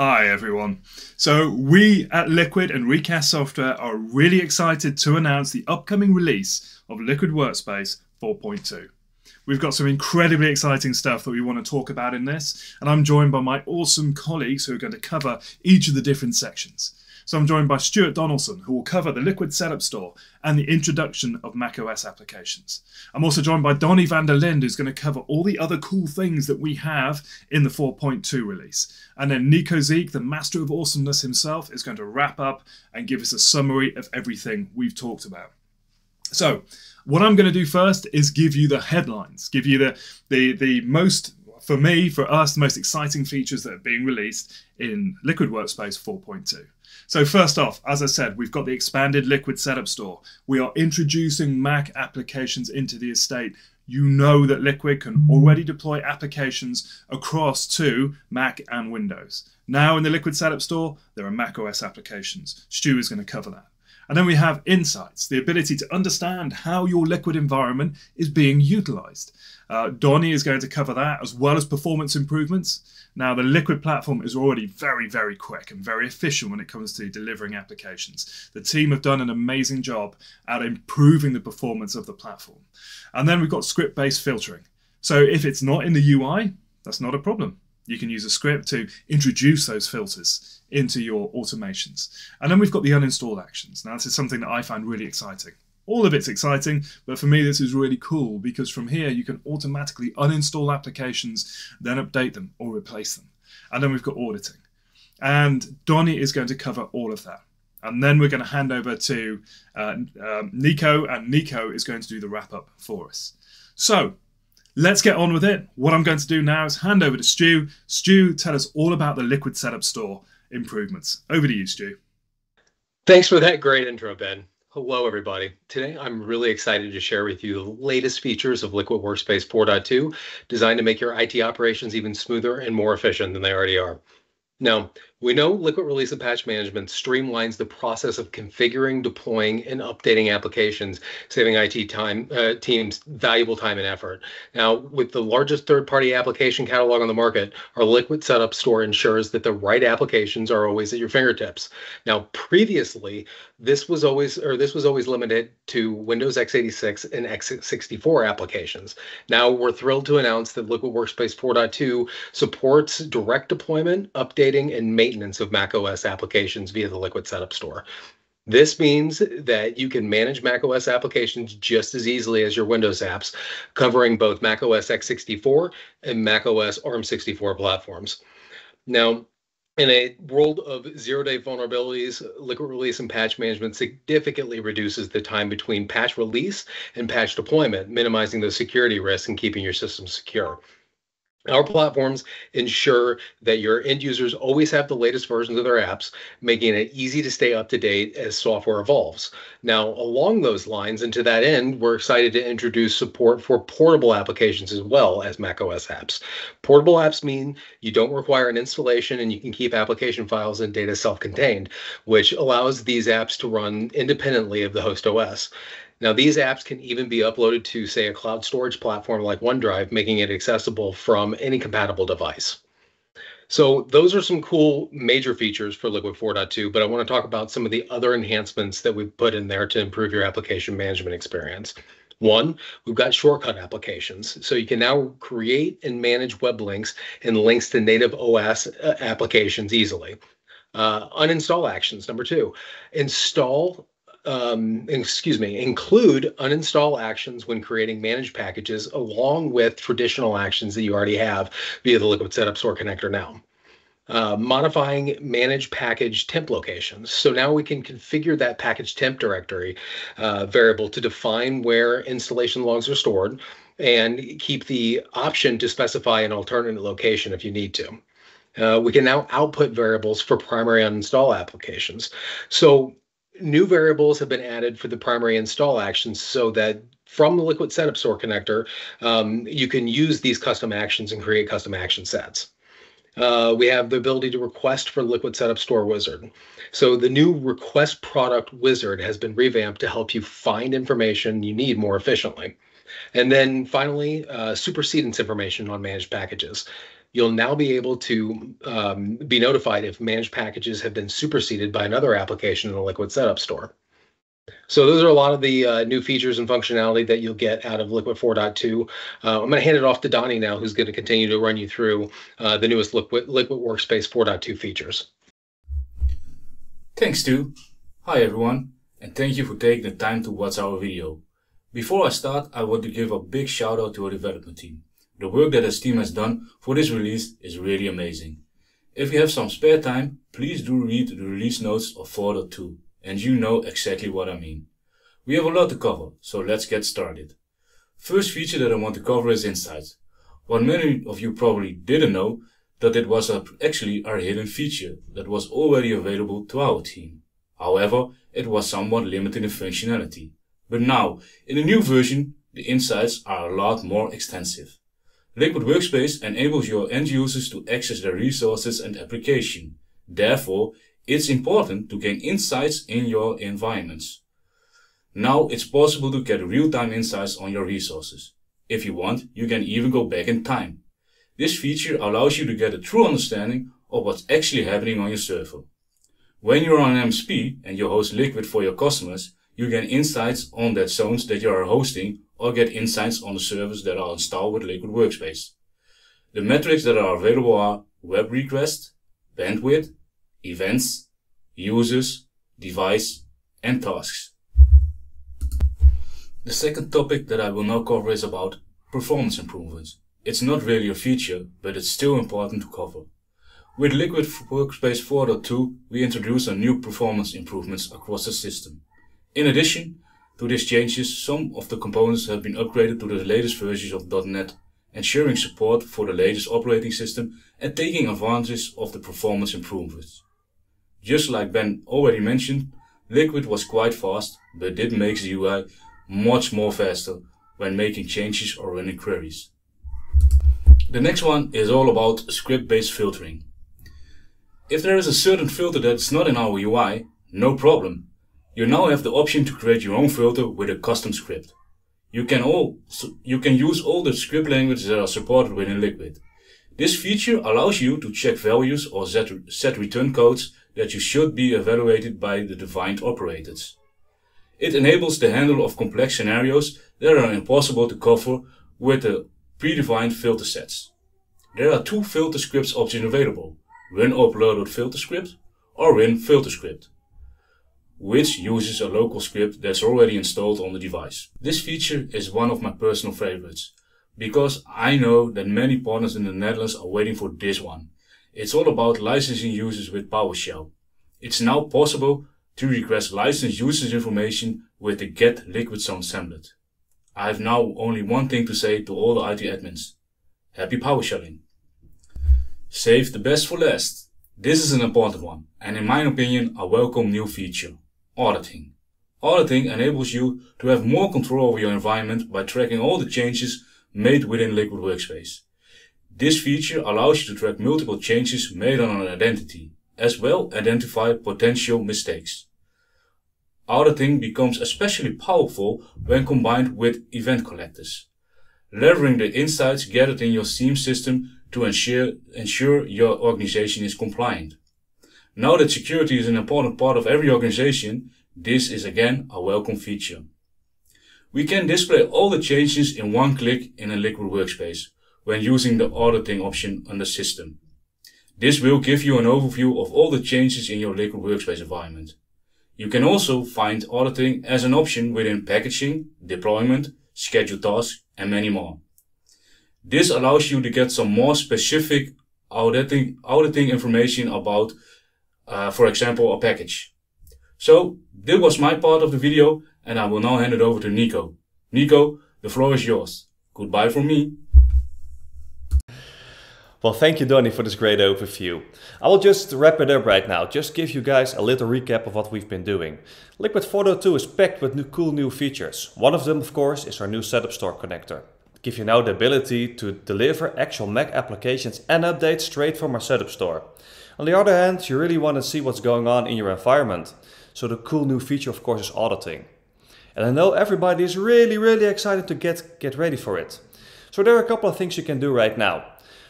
Hi everyone. So we at Liquit and Recast Software are really excited to announce the upcoming release of Liquit Workspace 4.2. We've got some incredibly exciting stuff that we want to talk about in this, and I'm joined by my awesome colleagues who are going to cover each of the different sections. So I'm joined by Stuart Donaldson, who will cover the Liquit Setup Store and the introduction of macOS applications. I'm also joined by Donny van der Linde, who's going to cover all the other cool things that we have in the 4.2 release. And then Nico Zeek, the master of awesomeness himself, is going to wrap up and give us a summary of everything we've talked about. So, what I'm going to do first is give you the headlines, give you the the the most for me, for us, the most exciting features that are being released in Liquit Workspace 4.2. So first off, as I said, we've got the expanded Liquit Setup Store. We are introducing Mac applications into the estate. You know that Liquit can already deploy applications across to Mac and Windows. Now in the Liquit Setup Store, there are Mac OS applications. Stu is going to cover that. And then we have insights, the ability to understand how your Liquit environment is being utilized. Uh, Donny is going to cover that as well as performance improvements. Now, the Liquit platform is already very, very quick and very efficient when it comes to delivering applications. The team have done an amazing job at improving the performance of the platform. And then we've got script based filtering. So if it's not in the UI, that's not a problem. You can use a script to introduce those filters into your automations. And then we've got the uninstall actions. Now, this is something that I find really exciting. All of it's exciting, but for me, this is really cool because from here you can automatically uninstall applications, then update them or replace them. And then we've got auditing. And Donny is going to cover all of that. And then we're going to hand over to uh, um, Nico, and Nico is going to do the wrap up for us. So let's get on with it. What I'm going to do now is hand over to Stu. Stu, tell us all about the Liquit Setup Store improvements. Over to you, Stu. Thanks for that great intro, Ben. Hello, everybody. Today, I'm really excited to share with you the latest features of Liquit Workspace 4.2, designed to make your IT operations even smoother and more efficient than they already are. Now, we know Liquit Release and Patch Management streamlines the process of configuring, deploying, and updating applications, saving IT time uh, teams valuable time and effort. Now, with the largest third-party application catalog on the market, our Liquit Setup Store ensures that the right applications are always at your fingertips. Now, previously, this was always or this was always limited to Windows x86 and x64 applications. Now, we're thrilled to announce that Liquit Workspace 4.2 supports direct deployment, updating, and maintenance maintenance of macOS applications via the Liquit Setup Store. This means that you can manage macOS applications just as easily as your Windows apps, covering both macOS x64 and macOS ARM64 platforms. Now, in a world of zero day vulnerabilities, Liquit release and patch management significantly reduces the time between patch release and patch deployment, minimizing those security risks and keeping your system secure. Our platforms ensure that your end users always have the latest versions of their apps, making it easy to stay up to date as software evolves. Now, along those lines, and to that end, we're excited to introduce support for portable applications as well as macOS apps. Portable apps mean you don't require an installation and you can keep application files and data self contained, which allows these apps to run independently of the host OS. Now, these apps can even be uploaded to, say, a cloud storage platform like OneDrive, making it accessible from any compatible device. So those are some cool major features for Liquit 4.2, but I want to talk about some of the other enhancements that we've put in there to improve your application management experience. One, we've got shortcut applications. So you can now create and manage web links and links to native OS uh, applications easily. Uh, uninstall actions, number two, install um, excuse me, include uninstall actions when creating managed packages along with traditional actions that you already have via the Liquit Setup Store connector now. Uh, modifying manage package temp locations. So now we can configure that package temp directory uh, variable to define where installation logs are stored and keep the option to specify an alternate location if you need to. Uh, we can now output variables for primary uninstall applications. So new variables have been added for the primary install actions so that from the Liquit Setup Store connector, um, you can use these custom actions and create custom action sets. Uh, we have the ability to request for Liquit Setup Store Wizard. So the new request product wizard has been revamped to help you find information you need more efficiently. And then finally, uh, supersedence information on managed packages. You'll now be able to um, be notified if managed packages have been superseded by another application in the Liquit Setup Store. So those are a lot of the uh, new features and functionality that you'll get out of Liquit 4.2. Uh, I'm going to hand it off to Donnie now, who's going to continue to run you through uh, the newest Liquit, Liquit Workspace 4.2 features. Thanks, Stu. Hi, everyone, and thank you for taking the time to watch our video. Before I start, I want to give a big shout out to our development team. The work that this team has done for this release is really amazing. If you have some spare time, please do read the release notes of 4.2 and you know exactly what I mean. We have a lot to cover, so let's get started. First feature that I want to cover is Insights. What many of you probably didn't know that it was actually our hidden feature that was already available to our team. However, it was somewhat limited in functionality. But now, in the new version, the insights are a lot more extensive. Liquit Workspace enables your end users to access their resources and application. Therefore, it's important to gain insights in your environments. Now it's possible to get real-time insights on your resources. If you want, you can even go back in time. This feature allows you to get a true understanding of what's actually happening on your server. When you're on MSP and you host Liquit for your customers, you get insights on that zones that you are hosting or get insights on the servers that are installed with Liquit Workspace. The metrics that are available are web requests, bandwidth, events, users, device, and tasks. The second topic that I will now cover is about performance improvements. It's not really a feature, but it's still important to cover. With Liquit Workspace 4.2, we introduce a new performance improvements across the system. In addition to these changes, some of the components have been upgraded to the latest versions of .NET, ensuring support for the latest operating system and taking advantage of the performance improvements. Just like Ben already mentioned, Liquit was quite fast, but did make the UI much more faster when making changes or running queries. The next one is all about script-based filtering. If there is a certain filter that's not in our UI, no problem. You now have the option to create your own filter with a custom script. You can all you can use all the script languages that are supported within Liquit. This feature allows you to check values or set, set return codes that you should be evaluated by the defined operators. It enables the handle of complex scenarios that are impossible to cover with the predefined filter sets. There are two filter scripts options available, run uploaded filter script or run filter script which uses a local script that's already installed on the device. This feature is one of my personal favorites because I know that many partners in the Netherlands are waiting for this one. It's all about licensing users with PowerShell. It's now possible to request license usage information with the get liquid template. I have now only one thing to say to all the IT admins. Happy PowerShelling. Save the best for last. This is an important one, and in my opinion, a welcome new feature auditing. Auditing enables you to have more control over your environment by tracking all the changes made within Liquit Workspace. This feature allows you to track multiple changes made on an identity, as well identify potential mistakes. Auditing becomes especially powerful when combined with event collectors, leveraging the insights gathered in your SIEM system to ensure, ensure your organization is compliant. Now that security is an important part of every organization, this is again a welcome feature. We can display all the changes in one click in a Liquit Workspace when using the auditing option on the system. This will give you an overview of all the changes in your Liquit Workspace environment. You can also find auditing as an option within packaging, deployment, schedule tasks, and many more. This allows you to get some more specific auditing, auditing information about uh, for example, a package. So this was my part of the video and I will now hand it over to Nico. Nico, the floor is yours. Goodbye from me. Well, thank you, Donny, for this great overview. I will just wrap it up right now, just give you guys a little recap of what we've been doing. Liquit 4.2 is packed with new, cool new features. One of them, of course, is our new setup store connector. Give you now the ability to deliver actual Mac applications and updates straight from our setup store. On the other hand, you really want to see what's going on in your environment. So the cool new feature of course is auditing. And I know everybody is really, really excited to get, get ready for it. So there are a couple of things you can do right now.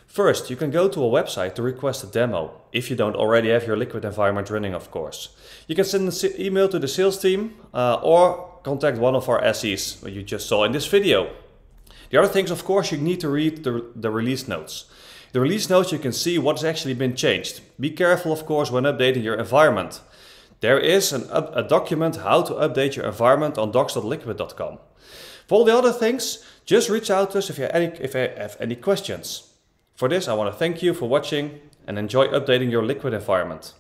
First, you can go to a website to request a demo, if you don't already have your Liquit environment running, of course. You can send an email to the sales team uh, or contact one of our SEs, what you just saw in this video. The other things, of course, you need to read the, the release notes. The release notes you can see what's actually been changed. Be careful, of course, when updating your environment. There is an, a document how to update your environment on docs.liquit.com. For all the other things, just reach out to us if you any, if you have any questions. For this, I want to thank you for watching and enjoy updating your Liquit environment.